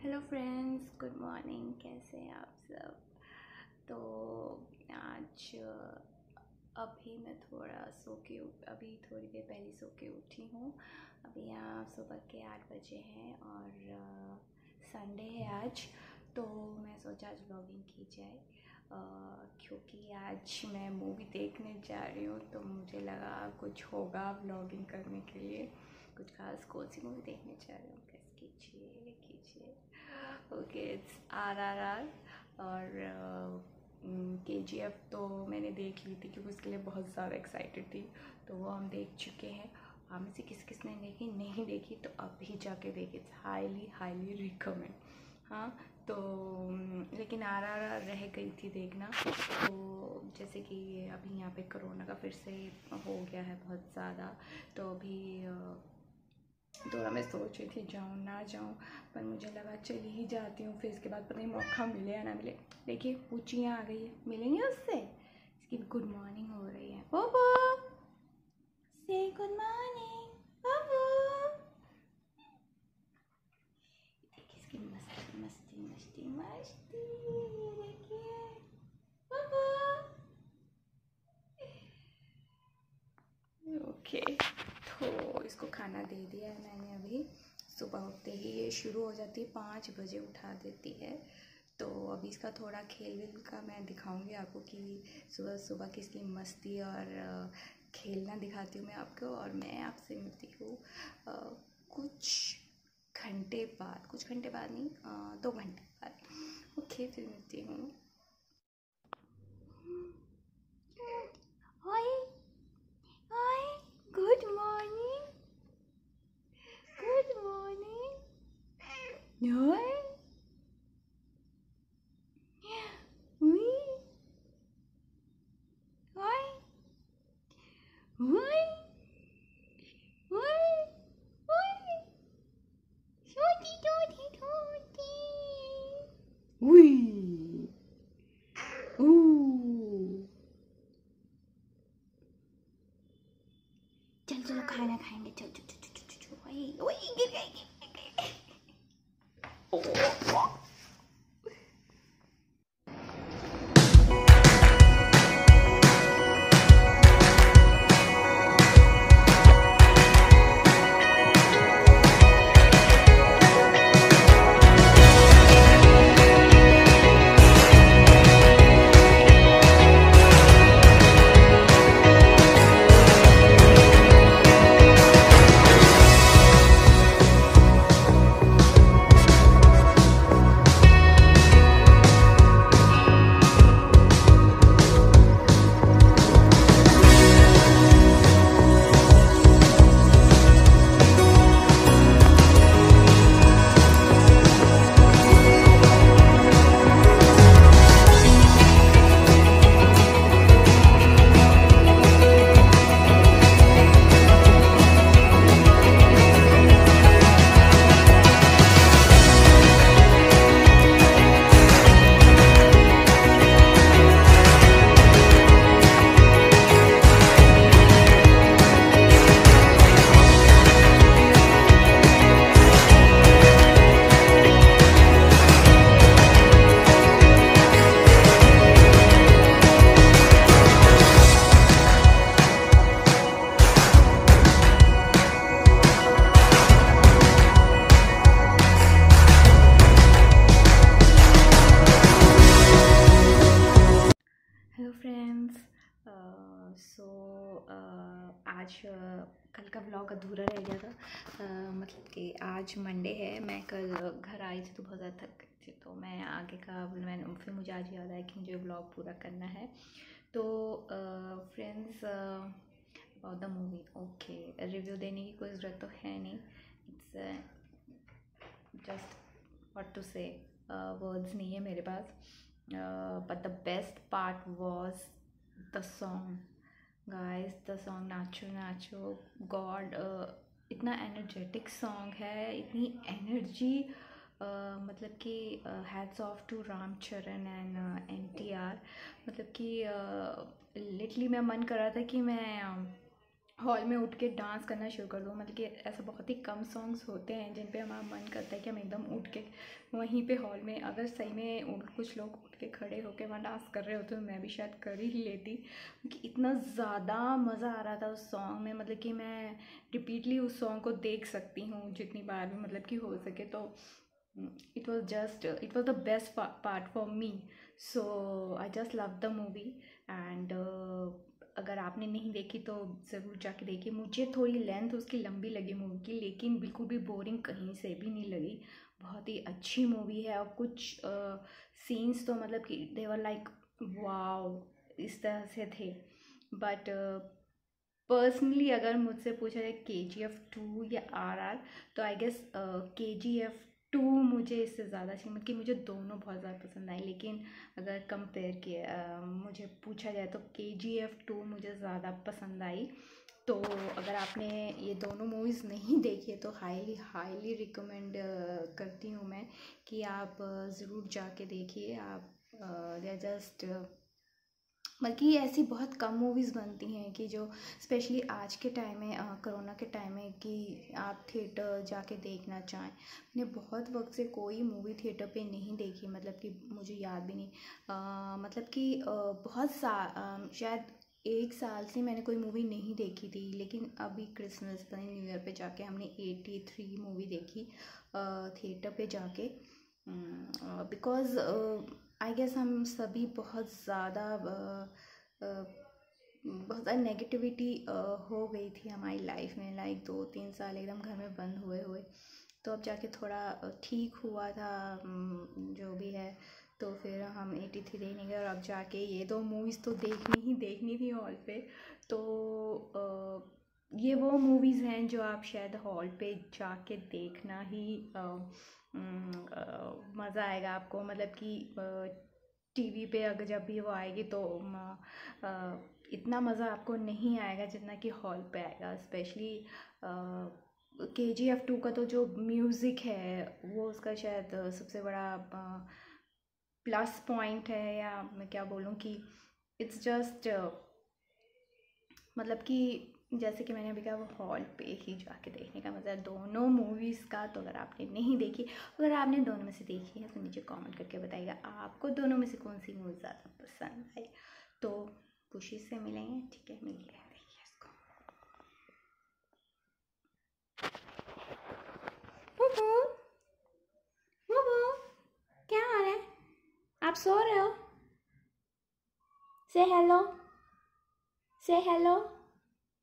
Hello friends, good morning. कैसे हैं आप सब? तो आज अभी मैं थोड़ा सो के अभी थोड़ी देर पहले सो के उठी हूँ। अभी यहाँ सुबह के आठ बजे हैं और संडे है आज। तो मैं सोचा आज ब्लॉगिंग की जाए। क्योंकि आज मैं मूवी देखने जा रही हूँ तो मुझे लगा कुछ होगा ब्लॉगिंग करने के लिए। कुछ खास कौन सी मूवी देखने जा रही हूँ? कैसे कीजिए कीजिए। Okay it's R R R और के जी एफ़ तो मैंने देख ली थी क्योंकि उसके लिए बहुत ज़्यादा एक्साइटेड थी। तो वो हम देख चुके हैं। आप में से किस किस ने देखी? नहीं देखी तो अभी जाके देखी। इट्स हाईली हाईली रिकमेंड हाँ तो लेकिन आर आर आर रह गई थी देखना। तो जैसे कि अभी यहाँ पे कोरोना का फिर से हो गया है बहुत ज़्यादा। तो अभी थोड़ा मैं सोच रही थी, जाऊँ, ना जाऊँ, पर मुझे लगा चली ही जाती हूँ। फिर इसके बाद पता नहीं मौका मिले या ना मिले। देखिए, पूछियाँ आ गई है। मिलेंगे उससे? इसकी गुड मॉर्निंग हो रही है। बोबो! से गुड मॉर्निंग इसकी मस्ती मस्ती मस्ती मस्ती देखिए बोबो ओके तो इसको खाना दे दिया है मैंने अभी। सुबह उठते ही ये शुरू हो जाती है पाँच बजे उठा देती है। तो अभी इसका थोड़ा खेल वेल का मैं दिखाऊँगी आपको कि सुबह सुबह किसकी मस्ती और खेलना दिखाती हूँ मैं आपको। और मैं आपसे मिलती हूँ कुछ घंटे बाद, कुछ घंटे बाद नहीं दो घंटे बाद। ओके, फिर मिलती हूँ। Rồi. Ui. Ui. Ui. Ui. Ui. Tutti, tutti, tutti. Ui. Uh. चल चलो खाना खाएँगे चल चल चल चल चल सो uh, आज uh, कल का ब्लॉग अधूरा रह गया था। uh, मतलब कि आज मंडे है मैं कल घर आई थी तो बहुत ज़्यादा थक गई थी तो मैं आगे का मैंने फिर मुझे आज याद आया कि मुझे ब्लॉग पूरा करना है। तो friends about the movie okay review देने की कोई ज़रूरत तो है नहीं। इट्स जस्ट वॉट टू से वर्ड्स नहीं है मेरे पास। But the best part was the song guys the song Naacho Naacho God इतना एनर्जेटिक सॉन्ग है इतनी एनर्जी uh, मतलब कि hats off to Ramcharan and N T R मतलब कि लिटली uh, मैं मन कर रहा था कि मैं हॉल में उठ के डांस करना शुरू कर दूँ। मतलब कि ऐसा बहुत ही कम सॉन्ग्स होते हैं जिन पे हमारा मन करता है कि हम एकदम उठ के वहीं पे हॉल में अगर सही में कुछ लोग उठ के खड़े होकर वहाँ डांस कर रहे होते तो मैं भी शायद कर ही लेती। क्योंकि इतना ज़्यादा मज़ा आ रहा था उस सॉन्ग में मतलब कि मैं रिपीटली उस सॉन्ग को देख सकती हूँ जितनी बार भी मतलब कि हो सके। तो it was just it was the best for me. So i just love the movie and uh, अगर आपने नहीं देखी तो ज़रूर जाके देखिए। मुझे थोड़ी लेंथ उसकी लंबी लगी मूवी की, लेकिन बिल्कुल भी बोरिंग कहीं से भी नहीं लगी। बहुत ही अच्छी मूवी है और कुछ सीन्स तो मतलब कि देवर लाइक वाव इस तरह से थे। बट पर्सनली अगर मुझसे पूछा जाए के जी एफ़ टू या आर आर तो आई गेस के जी एफ़ टू मुझे इससे ज़्यादा अच्छी मतलब कि मुझे दोनों बहुत ज़्यादा पसंद आई लेकिन अगर कंपेयर किया मुझे पूछा जाए तो के जी एफ़ टू मुझे ज़्यादा पसंद आई। तो अगर आपने ये दोनों मूवीज़ नहीं देखी है तो हाईली हाईली रिकमेंड करती हूँ मैं कि आप ज़रूर जाके देखिए। आप दे जस्ट बल्कि ऐसी बहुत कम मूवीज़ बनती हैं कि जो स्पेशली आज के टाइम में कोरोना के टाइम में कि आप थिएटर जाके देखना चाहें। मैंने बहुत वक्त से कोई मूवी थिएटर पे नहीं देखी मतलब कि मुझे याद भी नहीं। आ, मतलब कि बहुत सा आ, शायद एक साल से मैंने कोई मूवी नहीं देखी थी लेकिन अभी क्रिसमस पर न्यू ईयर पे जाके हमने एटी थ्री मूवी देखी थिएटर पे जाके। बिकॉज़ आई गेस हम सभी बहुत ज़्यादा बहुत ज़्यादा नेगेटिविटी हो गई थी हमारी लाइफ में लाइक दो तीन साल एकदम घर में बंद हुए हुए। तो अब जाके थोड़ा ठीक हुआ था जो भी है तो फिर हम एटी थ्री देखने गए और अब जाके ये दो मूवीज़ तो देखनी ही देखनी थी हॉल पे। तो ये वो मूवीज़ हैं जो आप शायद हॉल पे जाके देखना ही मज़ा आएगा आपको। मतलब कि टीवी पे अगर जब भी वो आएगी तो इतना मज़ा आपको नहीं आएगा जितना कि हॉल पे आएगा। स्पेशली के जी एफ़ टू का तो जो म्यूज़िक है, वो उसका शायद सबसे बड़ा प्लस पॉइंट है या मैं क्या बोलूँ कि इट्स जस्ट मतलब कि जैसे कि मैंने अभी कहा, वो हॉल पे ही जाके देखने का मज़ा है। दोनों मूवीज़ का तो अगर आपने नहीं देखी, अगर आपने दोनों में से देखी है तो नीचे कमेंट करके बताइएगा, आपको दोनों में से कौन सी मूवी ज़्यादा पसंद आई? तो खुशी से मिलेंगे, ठीक है? मिलिए देखिए इसको। क्या हो रहा है? आप सो रहे हो? से हेलो से हेलो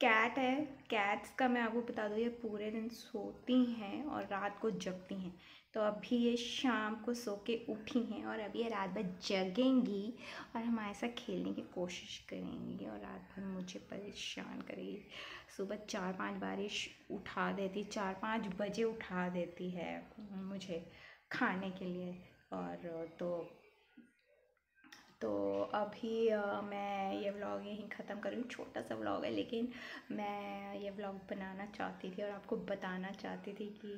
कैट है। कैट्स का मैं आपको बता दूँ, ये पूरे दिन सोती हैं और रात को जगती हैं। तो अभी ये शाम को सो के उठी हैं और अभी ये रात भर जगेंगी और हमारे साथ खेलने की कोशिश करेंगी और रात भर मुझे परेशान करेगी। सुबह चार पाँच बारिश उठा देती, चार पाँच बजे उठा देती है मुझे खाने के लिए। और तो तो अभी मैं ये व्लॉग यहीं ख़त्म करूँ छोटा सा व्लॉग है, लेकिन मैं ये व्लॉग बनाना चाहती थी और आपको बताना चाहती थी कि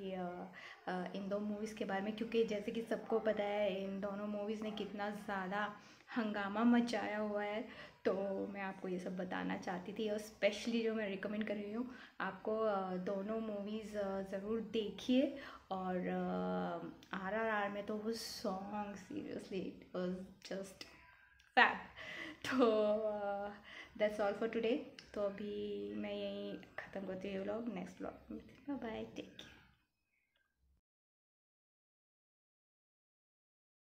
इन दो मूवीज़ के बारे में, क्योंकि जैसे कि सबको पता है, इन दोनों मूवीज़ ने कितना ज़्यादा हंगामा मचाया हुआ है। तो मैं आपको ये सब बताना चाहती थी और स्पेशली जो मैं रिकमेंड कर रही हूँ, आपको दोनों मूवीज़ ज़रूर देखिए। और आर आर आर में तो वो song seriously it was just fab तो दैट्स ऑल फॉर टुडे तो अभी मैं यहीं ख़त्म करती हूँ vlog next vlog bye take